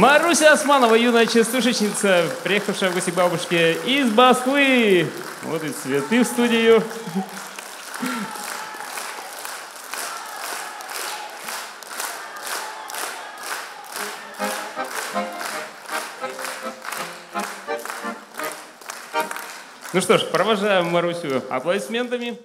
Маруся Османова, юная частушечница, приехавшая в гости к бабушке из Москвы. Вот и цветы в студию. Ну что ж, провожаем Марусю аплодисментами.